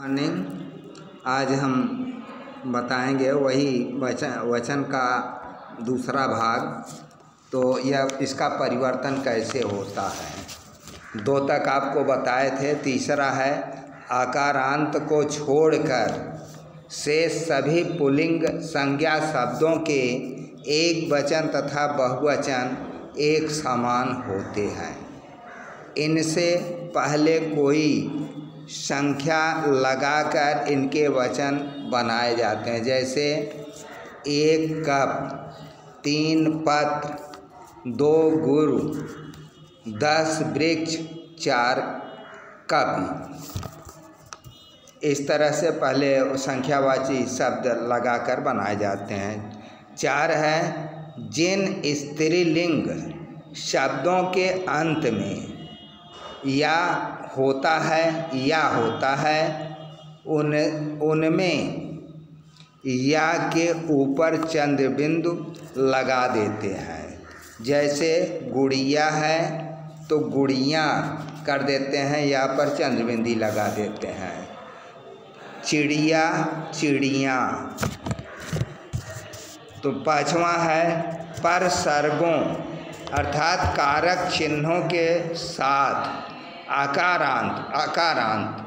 Morning आज हम बताएँगे वही वचन वचन का दूसरा भाग। तो यह, इसका परिवर्तन कैसे होता है? दो तक आपको बताए थे। तीसरा है, आकारांत को छोड़कर से सभी पुलिंग संज्ञा शब्दों के एक वचन तथा बहुवचन एक समान होते हैं। इनसे पहले कोई संख्या लगाकर इनके वचन बनाए जाते हैं। जैसे, एक कप, तीन पत्र, दो गुरु, दस वृक्ष, चार कपि इस तरह से पहले संख्यावाची शब्द लगाकर बनाए जाते हैं। चार है, जिन स्त्रीलिंग शब्दों के अंत में या होता है या होता है, उन, उनमें या के ऊपर चंद्र बिंदु लगा देते हैं। जैसे गुड़िया है तो गुड़िया कर देते हैं, या पर चंद्र बिंदी लगा देते हैं। चिड़िया चिड़िया। तो पाँचवा है, पर सर्गों, अर्थात कारक चिन्हों के साथ। आकारांत आकारांत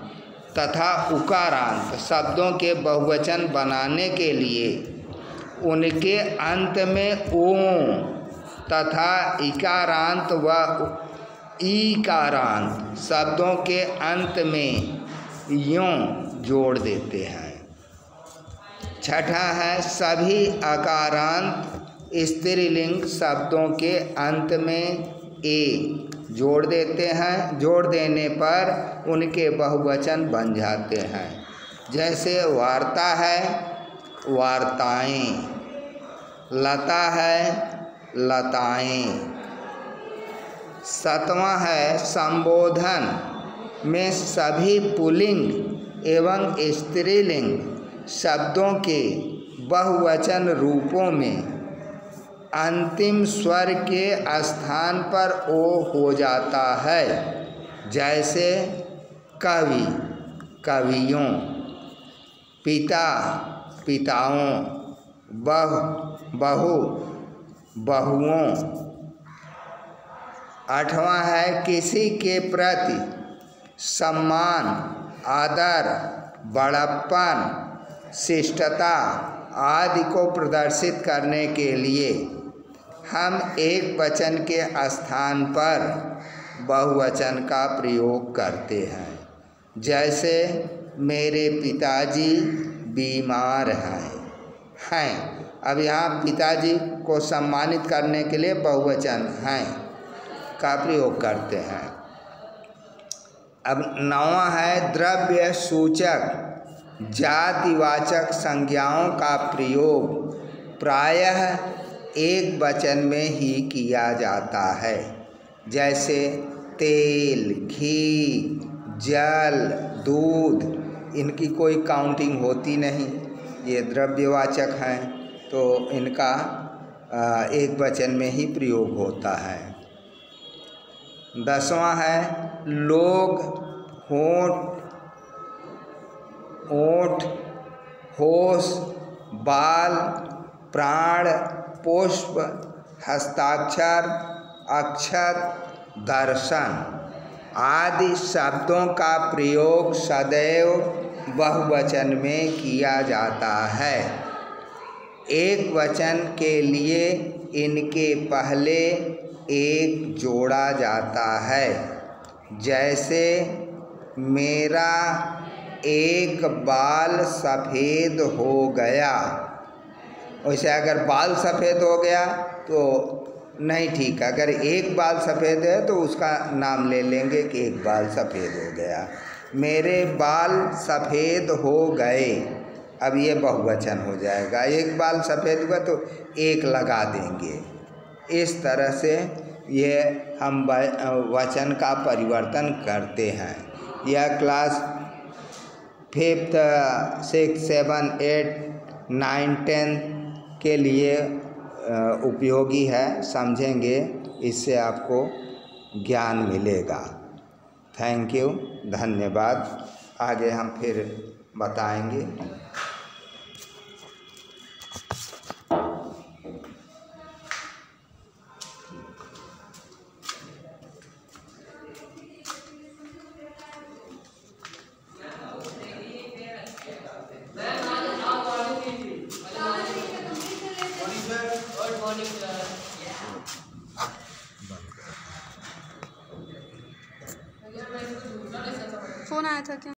तथा उकारांत शब्दों के बहुवचन बनाने के लिए उनके अंत में ओ तथा इकारांत व ईकारांत शब्दों के अंत में यों जोड़ देते हैं। छठा है, सभी अकारांत स्त्रीलिंग शब्दों के अंत में ए, जोड़ देते हैं। जोड़ देने पर उनके बहुवचन बन जाते हैं। जैसे वार्ता है, वार्ताएँ। लता है, लताएँ। सतवां है, संबोधन। में सभी पुलिंग एवं स्त्रीलिंग शब्दों के बहुवचन रूपों में अंतिम स्वर के स्थान पर ओ हो जाता है। जैसे कवि, कवियों, पिता, पिताओं, बह, बहु, बहुओं। आठवां है किसी के प्रति सम्मान, आदर, बड़प्पन, शिष्टता आदि को प्रदर्शित करने के लिए। हम एक वचन के स्थान पर बहुवचन का प्रयोग करते हैं। जैसे, मेरे पिताजी बीमार हैं। हैं। अब यहाँ पिताजी को सम्मानित करने के लिए बहुवचन हैं का प्रयोग करते हैं। अब नवा है, द्रव्य सूचक, जातिवाचक संज्ञाओं का प्रयोग। प्रायः एक वचन में ही किया जाता है, जैसे तेल, घी, जल, दूध, इनकी कोई काउंटिंग होती नहीं। ये द्रव्यवाचक हैं तो इनका एक वचन में ही प्रयोग होता है। दसवां है, लोग होठ ओठ होश बाल, प्राण पुष्प, हस्ताक्षर अक्षर दर्शन आदि शब्दों का प्रयोग सदैव बहुवचन में किया जाता है। एक वचन के लिए इनके पहले एक जोड़ा जाता है, जैसे, मेरा एक बाल सफ़ेद हो गया। वैसे अगर बाल सफ़ेद हो गया तो नहीं ठीक। अगर एक बाल सफ़ेद है तो उसका नाम ले लेंगे कि एक बाल सफ़ेद हो गया। मेरे बाल सफ़ेद हो गए। अब ये बहुवचन हो जाएगा। एक बाल सफ़ेद हुआ तो एक लगा देंगे। इस तरह से ये हम वचन का परिवर्तन करते हैं। यह class fifth, six, seven, eight, nine tenth के लिए उपयोगी है, समझेंगे, इससे आपको ज्ञान मिलेगा। थैंक यू धन्यवाद। आगे हम फिर बताएँगे। फ़ोन आया था क्या?